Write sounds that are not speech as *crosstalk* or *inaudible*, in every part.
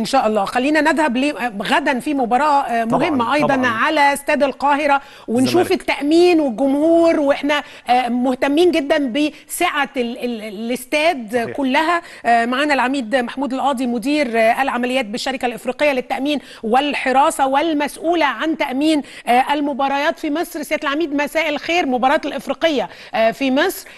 إن شاء الله خلينا نذهب غدا في مباراة آه، مهمة طبعاً، أيضا طبعاً. على استاد القاهرة ونشوف الزمالك. التأمين والجمهور وإحنا آه، مهتمين جدا بسعة ال- ال- الاستاد. كلها آه، معانا العميد محمود القاضي مدير العمليات بالشركة الإفريقية للتأمين والحراسة والمسؤولة عن تأمين المباريات في مصر سيادة العميد مساء الخير مباراة الإفريقية في مصر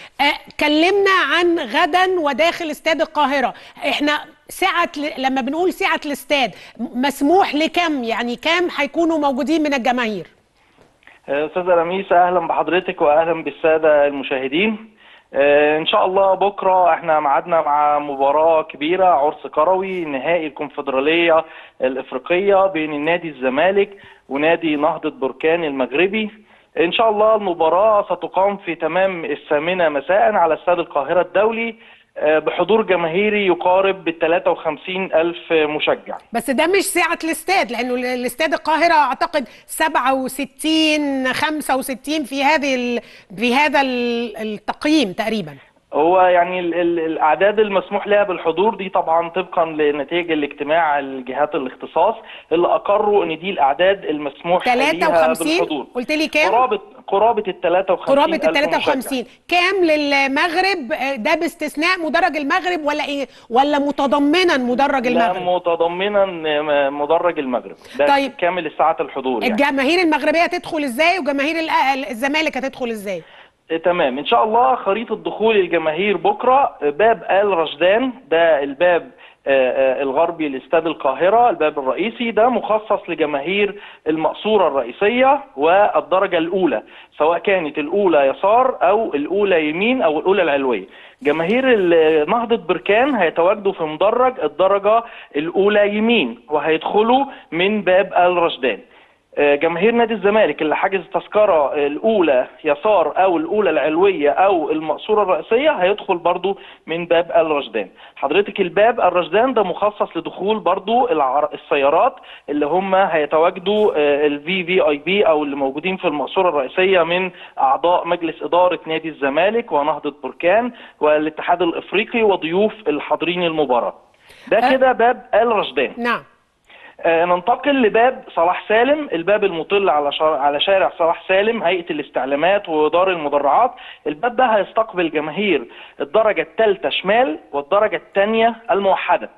كلمنا عن غدا وداخل استاد القاهرة إحنا سعة لما بنقول سعة الاستاد مسموح لكم؟ يعني كم هيكونوا موجودين من الجماهير؟ أستاذة رميسة أهلا بحضرتك واهلا بالسادة المشاهدين. آه، إن شاء الله بكرة إحنا ميعادنا مع مباراة كبيرة عرس كروي نهائي الكونفدرالية الإفريقية بين النادي الزمالك ونادي نهضة بركان المغربي. إن شاء الله المباراة ستقام في تمام الثامنة مساء على استاد القاهرة الدولي. آه، بحضور جماهيري يقارب ب 53 ألف مشجع بس ده مش سعة الاستاد لأنه ال- الاستاد القاهرة أعتقد 67 65 في هذه. في هذا ال- التقييم تقريبا هو يعني ال ال الأعداد المسموح لها بالحضور دي طبعا طبقا لنتائج الاجتماع الجهات الاختصاص اللي أقروا إن دي الأعداد المسموح ليها 53 بالحضور. قلت لي كام؟ قرابه قرابة ال 53 قرابة ال ألف مشجع. 53 كام للمغرب؟ آه، ده باستثناء مدرج المغرب ولا إيه؟ ولا متضمنا مدرج لا المغرب؟ متضمنا مدرج المغرب. ده طيب. كامل ساعة الحضور يعني. الجماهير المغربية تدخل إزاي وجماهير الزمالك هتدخل إزاي؟ تمام. إن شاء الله خريطة دخول الجماهير بكرة باب آل رشدان ده الباب آه، آه، الغربي لإستاد القاهرة الباب الرئيسي. ده مخصص لجماهير المقصورة الرئيسية والدرجة الأولى سواء كانت الأولى يسار أو الأولى يمين أو الأولى العلوية. جماهير نهضة بركان هيتواجدوا في مدرج الدرجة الأولى يمين وهيدخلوا من باب آل رشدان. جماهير نادي الزمالك اللي حاجز التذكرة الأولى يسار أو الأولى العلوية أو المقصورة الرئيسية هيدخل برضو من باب الرشدان حضرتك الباب الرشدان ده مخصص لدخول برضو. السيارات اللي هم هيتواجدوا الفي في اي بي أو اللي موجودين في المقصورة الرئيسية من أعضاء مجلس إدارة نادي الزمالك ونهضة بركان والاتحاد الإفريقي وضيوف الحاضرين المباراة ده أه. كده باب الرشدان نعم آه، ننتقل لباب صلاح سالم. الباب المطل على شار... على شارع صلاح سالم هيئة الاستعلامات ودار المدرعات. الباب ده هيستقبل جماهير الدرجة الثالثه شمال والدرجة الثانية الموحدة.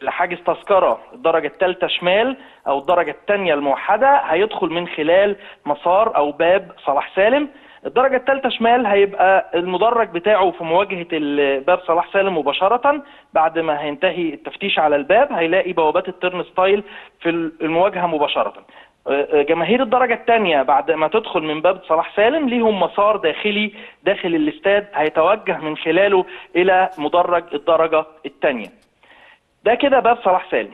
اللي حاجز تذكرة الدرجة الثالثه شمال أو الدرجة الثانية الموحدة هيدخل من خلال مسار أو باب صلاح سالم. الدرجة الثالثة شمال هيبقى المدرج بتاعه في مواجهة ال- باب صلاح سالم مباشرة. بعد ما هينتهي التفتيش على الباب هيلاقي بوابات ال turnstile في المواجهة مباشرة. آه، آه، جماهير الدرجة الثانية بعد ما تدخل من باب صلاح سالم ليهم مسار داخلي داخل الاستاد هيتوجه من خلاله إلى مدرج الدرجة الثانية ده كده باب صلاح سالم.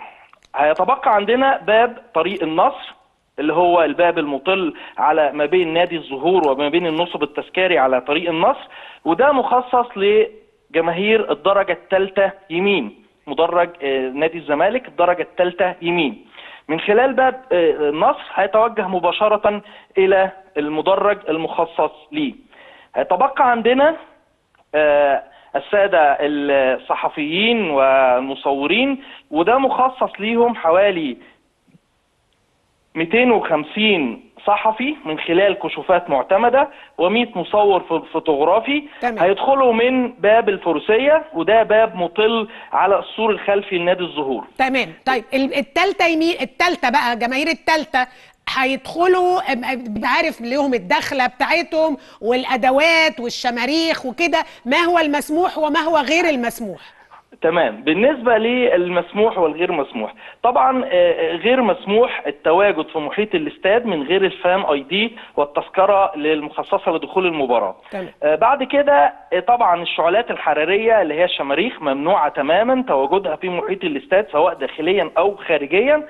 هيتبقى عندنا باب طريق النصر اللي هو الباب المطل على ما بين نادي الزهور وما بين النصب التذكاري على طريق النصر وده مخصص لجماهير الدرجة الثالثة يمين مدرج آه، نادي الزمالك الدرجة الثالثة يمين. من خلال باب آه، النصر هيتوجه مباشرة إلى المدرج المخصص ليه. هيتبقى عندنا آه، السادة الصحفيين والمصورين وده مخصص ليهم حوالي 250 صحفي من خلال كشوفات معتمدة و100 مصور فوتوغرافي تمام. هيدخلوا من باب الفروسية وده باب مطل على السور الخلفي لنادي الزهور. تمام. طيب ال- التالتة يمين التالتة بقى جماهير التالتة هيدخلوا عارف ليهم الدخلة بتاعتهم والأدوات والشماريخ وكده ما هو المسموح وما هو غير المسموح؟ تمام. بالنسبة للمسموح والغير مسموح طبعا آه، غير مسموح التواجد في محيط الاستاد من غير الفام آي دي والتذكرة المخصصة لدخول المباراة. تمام. آه، بعد كده آه، طبعا الشعلات الحرارية اللي هي الشماريخ ممنوعة تماما تواجدها في محيط الاستاد سواء داخليا أو خارجيا.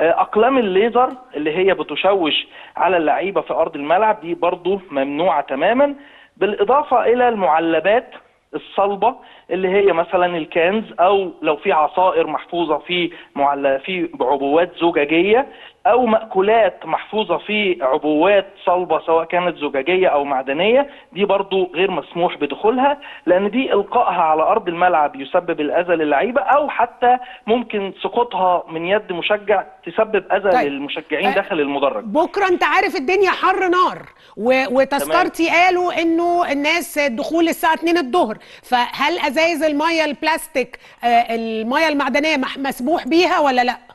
آه، أقلام الليزر اللي هي بتشوش على اللعيبة في أرض الملعب دي برضو ممنوعة تماما. بالإضافة إلى المعلبات الصلبة اللي هي مثلا الكنز أو لو في عصائر محفوظة في معل... في عبوات زجاجية أو مأكولات محفوظة في عبوات صلبة سواء كانت زجاجية أو معدنية دي برضو غير مسموح بدخولها لأن دي إلقائها على أرض الملعب يسبب الأذى للعيبة أو حتى ممكن سقوطها من يد مشجع تسبب أذى طيب. للمشجعين أه، داخل المدرج. بكرة أنت عارف الدنيا حر نار و... وتذكرتي قالوا إنه الناس الدخول الساعة 2 الظهر فهل أزايز المية البلاستيك آه، المية المعدنية مسموح بيها ولا لأ؟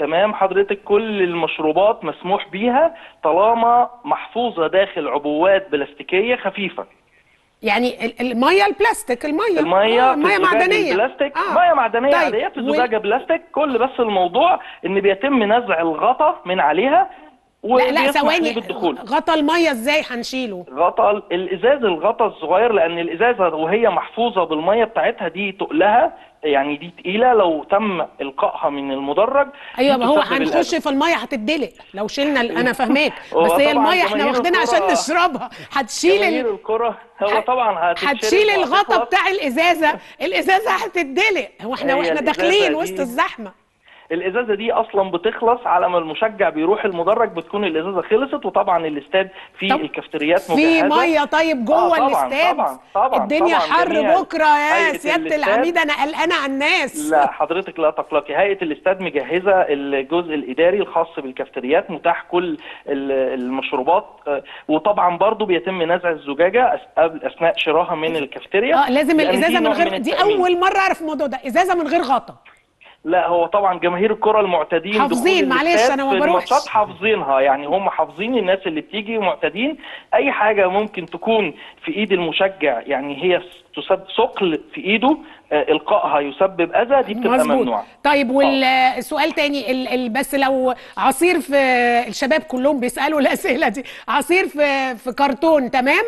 تمام حضرتك كل المشروبات مسموح بيها طالما محفوظة داخل عبوات بلاستيكية خفيفة. يعني ال- المية البلاستيك المية. المية آه، في مية الزجاج معدنية. البلاستيك. آه. مية معدنية طيب، عادية في وال- زجاجة بلاستيك. كل بس الموضوع إن بيتم نزع الغطا من عليها لا لا ثواني. غطا المية إزاي؟ هنشيله. غطا الازاز الغطا الصغير لأن الإزازة وهي محفوظة بالمية بتاعتها دي تقلها يعني دي تقيلة. لو تم إلقائها من المدرج أيوه ما هو هنخش. في المية هتدلق لو شلنا أنا فاهماك *laughs* بس هي المية إحنا واخدينها عشان نشربها. هتشيل ال... الكرة هو طبعا هتشيل الغطا. بتاع الإزازة. الإزازة هتدلق هو إحنا وإحنا داخلين وسط الزحمة. الإزازة دي أصلا بتخلص على ما المشجع بيروح المدرج بتكون الإزازة خلصت وطبعا الاستاد فيه طب الكافتريات في مجهزة. مية طيب آه، جوه طبعاً، الاستاد؟ طبعاً، طبعاً، الدنيا طبعاً، حر جميع بكرة يا سيادة العميد أنا قلقانة على الناس. لا حضرتك لا تقلقي. هيئة الاستاد مجهزة الجزء الإداري الخاص بالكافتريات متاح كل ال- المشروبات. آه، وطبعا برضو بيتم نزع الزجاجة أثناء شراها من الكافتيريا. آه لازم دي الإزازة من غير دي التأمين. أول مرة أعرف الموضوع ده. إزازة من غير غطا. لا هو طبعا جماهير الكرة المعتادين حافظين، معلش، أنا ما بروحش. حافظينها. يعني هم حافظين الناس اللي بتيجي معتادين أي حاجة ممكن تكون في إيد المشجع يعني هي تسبب ثقل في إيده آه، إلقائها يسبب أذى دي بتبقى مظبوط. ممنوعه طيب والسؤال تاني ال ال بس لو عصير في الشباب كلهم بيسألوا الأسئلة دي عصير في في كرتون تمام؟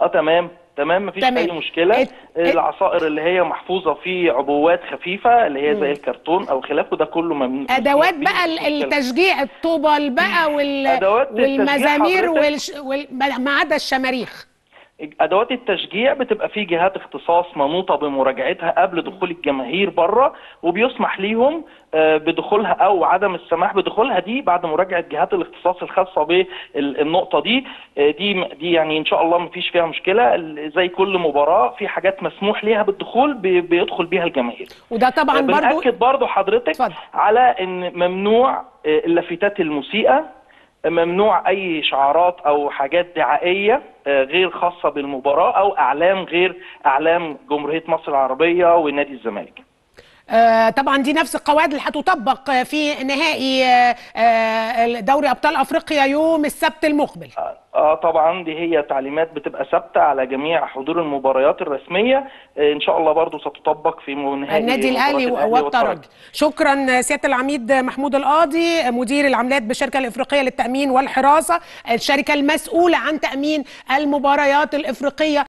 آه تمام. تمام مفيش تمام. أي مشكلة إت- العصائر اللي هي محفوظة في عبوات خفيفة اللي هي زي الكرتون أو خلافه ده كله ممنوع أدوات بقى. التشجيع الطوبل بقى وال والمزامير؟ والش وال ما عدا الشماريخ أدوات التشجيع بتبقى في جهات اختصاص منوطة بمراجعتها قبل دخول الجماهير بره وبيسمح ليهم آه، بدخولها أو عدم السماح بدخولها دي بعد مراجعة جهات الاختصاص الخاصة بالنقطه دي. آه، دي دي يعني إن شاء الله ما فيش فيها مشكلة. زي كل مباراة في حاجات مسموح ليها بالدخول بي- بيدخل بيها الجماهير. وده طبعا برضو بنأكد برضو حضرتك اتفضل. على إن ممنوع آه، اللافتات المسيئة. ممنوع أي شعارات أو حاجات دعائية آه، غير خاصة بالمباراة أو إعلام غير إعلام جمهورية مصر العربية ونادي الزمالك. طبعا دي نفس القواعد اللي هتطبق آه، في نهائي آه آه دوري أبطال أفريقيا يوم السبت المقبل. آه آه، طبعا دي هي تعليمات بتبقى ثابتة على جميع حضور المباريات الرسمية. آه، إن شاء الله برضو ستطبق في نهائي النادي الأهلي والترجي شكرا سيادة العميد محمود القاضي مدير العمليات بالشركة الإفريقية للتأمين والحراسة الشركة المسؤولة عن تأمين المباريات الإفريقية